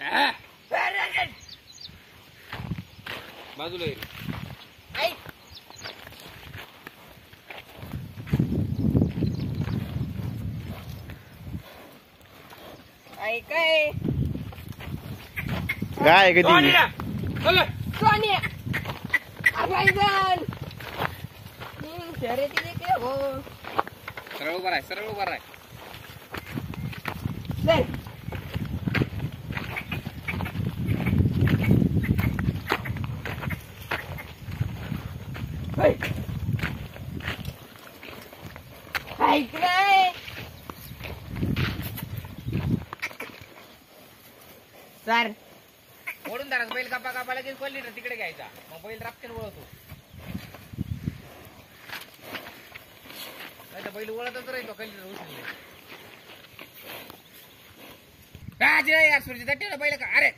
हा. बाजूला ये. ऐकाय काय? कधी सोन्या, हो? सरळ उभा राह सरळ उभा राह. सर. ओढून धरा बैल कापा कापा लगेच पल्ली तिकडे घ्यायचा. मग बैल रापकेन वळतो. नाही तर बैल वळतच राहतो कल्ली उचलले राजे यार सूर्य दट्टे बैल का अरे!